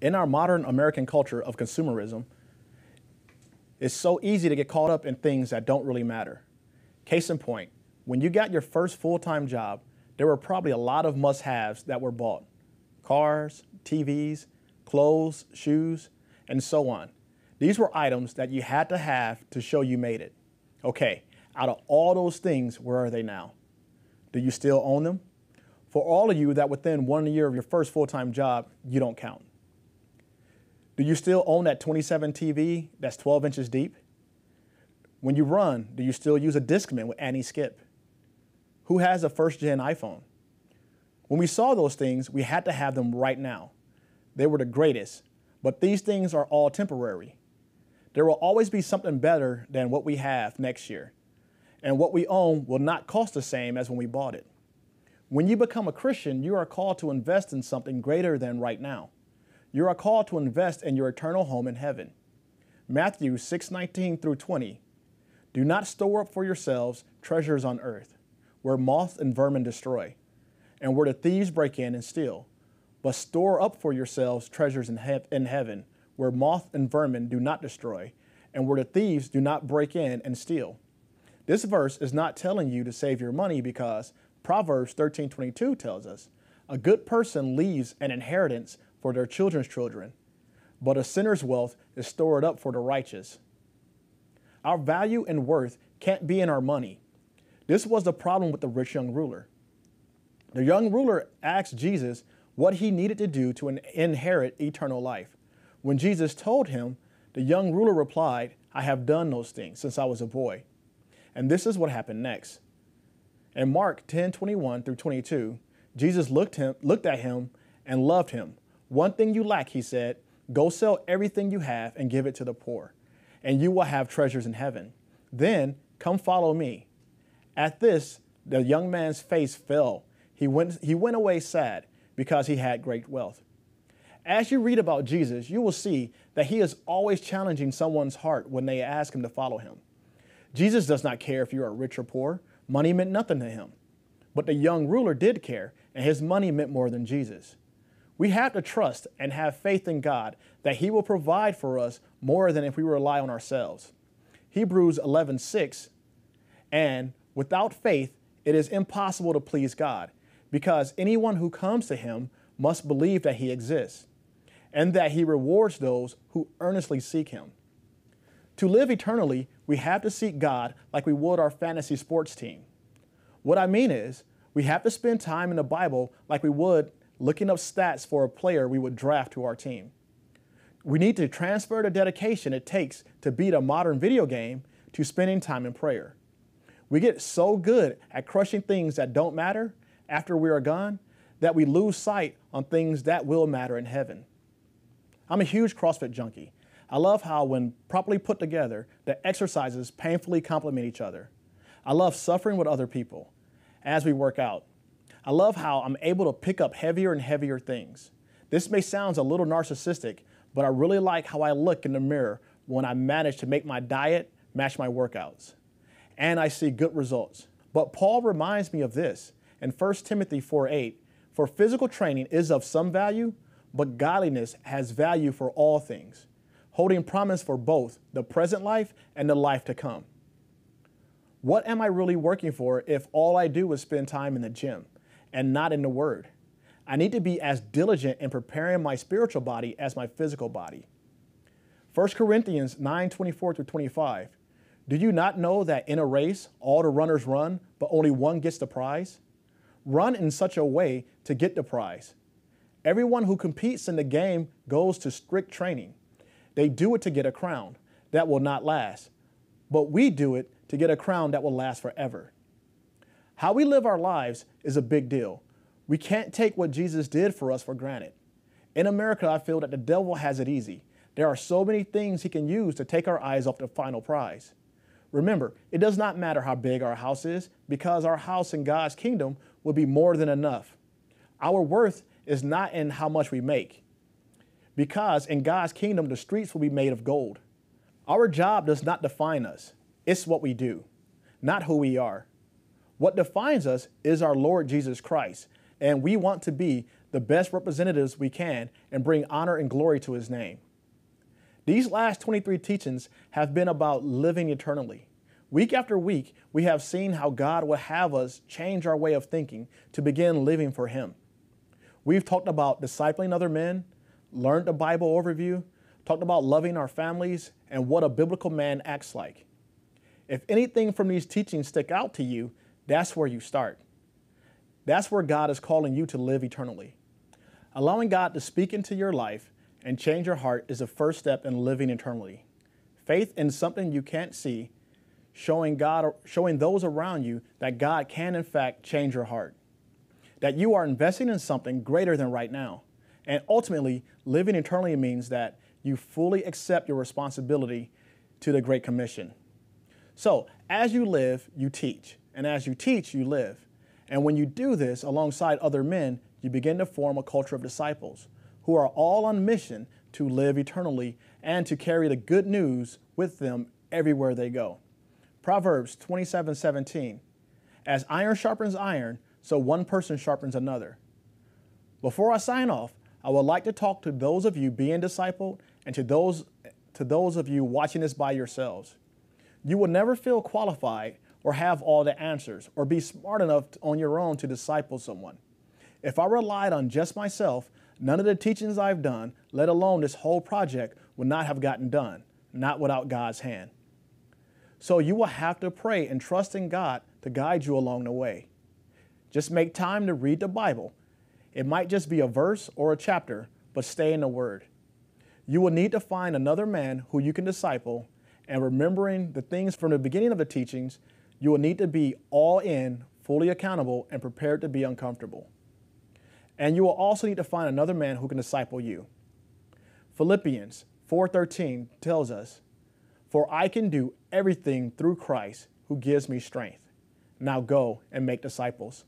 In our modern American culture of consumerism, it's so easy to get caught up in things that don't really matter. Case in point, when you got your first full time job, there were probably a lot of must haves that were bought cars, TVs, clothes, shoes, and so on. These were items that you had to have to show you made it. Okay, out of all those things, where are they now? Do you still own them? For all of you that within one year of your first full time job, you don't count. Do you still own that 27 TV that's 12 inches deep? When you run, do you still use a Discman with anti-skip? Who has a first gen iPhone? When we saw those things, we had to have them right now. They were the greatest, but these things are all temporary. There will always be something better than what we have next year, and what we own will not cost the same as when we bought it. When you become a Christian, you are called to invest in something greater than right now. You are called to invest in your eternal home in heaven. Matthew 6:19 through 20. Do not store up for yourselves treasures on earth, where moth and vermin destroy, and where the thieves break in and steal. But store up for yourselves treasures in, he- in heaven, where moth and vermin do not destroy, and where the thieves do not break in and steal. This verse is not telling you to save your money because Proverbs 13:22 tells us, "A good person leaves an inheritance for their children's children, but a sinner's wealth is stored up for the righteous. Our value and worth can't be in our money. This was the problem with the rich young ruler. The young ruler asked Jesus what he needed to do to inherit eternal life. When Jesus told him, the young ruler replied, I have done those things since I was a boy. And this is what happened next. In Mark 10 21 through 22, Jesus looked, him, looked at him and loved him. One thing you lack, he said, go sell everything you have and give it to the poor, and you will have treasures in heaven. Then come follow me. At this, the young man's face fell. He went, he went away sad because he had great wealth. As you read about Jesus, you will see that he is always challenging someone's heart when they ask him to follow him. Jesus does not care if you are rich or poor. Money meant nothing to him. But the young ruler did care, and his money meant more than Jesus. We have to trust and have faith in God that He will provide for us more than if we rely on ourselves. Hebrews 11 6, and without faith, it is impossible to please God, because anyone who comes to Him must believe that He exists, and that He rewards those who earnestly seek Him. To live eternally, we have to seek God like we would our fantasy sports team. What I mean is, we have to spend time in the Bible like we would looking up stats for a player we would draft to our team. We need to transfer the dedication it takes to beat a modern video game to spending time in prayer. We get so good at crushing things that don't matter after we are gone that we lose sight on things that will matter in heaven. I'm a huge CrossFit junkie. I love how, when properly put together, the exercises painfully complement each other. I love suffering with other people as we work out. I love how I'm able to pick up heavier and heavier things. This may sound a little narcissistic, but I really like how I look in the mirror when I manage to make my diet match my workouts. And I see good results. But Paul reminds me of this in 1 Timothy 4 8 For physical training is of some value, but godliness has value for all things, holding promise for both the present life and the life to come. What am I really working for if all I do is spend time in the gym? And not in the Word. I need to be as diligent in preparing my spiritual body as my physical body. 1 Corinthians 9 24 through 25. Do you not know that in a race all the runners run, but only one gets the prize? Run in such a way to get the prize. Everyone who competes in the game goes to strict training. They do it to get a crown that will not last, but we do it to get a crown that will last forever. How we live our lives is a big deal. We can't take what Jesus did for us for granted. In America, I feel that the devil has it easy. There are so many things he can use to take our eyes off the final prize. Remember, it does not matter how big our house is because our house in God's kingdom will be more than enough. Our worth is not in how much we make because in God's kingdom, the streets will be made of gold. Our job does not define us, it's what we do, not who we are. What defines us is our Lord Jesus Christ, and we want to be the best representatives we can and bring honor and glory to his name. These last 23 teachings have been about living eternally. Week after week, we have seen how God will have us change our way of thinking to begin living for him. We've talked about discipling other men, learned a Bible overview, talked about loving our families, and what a biblical man acts like. If anything from these teachings stick out to you, that's where you start. That's where God is calling you to live eternally. Allowing God to speak into your life and change your heart is the first step in living eternally. Faith in something you can't see, showing God showing those around you that God can in fact change your heart. That you are investing in something greater than right now. And ultimately, living eternally means that you fully accept your responsibility to the Great Commission. So, as you live, you teach. And as you teach, you live. And when you do this alongside other men, you begin to form a culture of disciples who are all on mission to live eternally and to carry the good news with them everywhere they go. Proverbs 27 17. As iron sharpens iron, so one person sharpens another. Before I sign off, I would like to talk to those of you being discipled and to those, to those of you watching this by yourselves. You will never feel qualified or have all the answers or be smart enough on your own to disciple someone. If I relied on just myself, none of the teachings I've done, let alone this whole project, would not have gotten done, not without God's hand. So you will have to pray and trust in God to guide you along the way. Just make time to read the Bible. It might just be a verse or a chapter, but stay in the Word. You will need to find another man who you can disciple, and remembering the things from the beginning of the teachings, you will need to be all in, fully accountable, and prepared to be uncomfortable. And you will also need to find another man who can disciple you. Philippians 4:13 tells us, "For I can do everything through Christ who gives me strength." Now go and make disciples.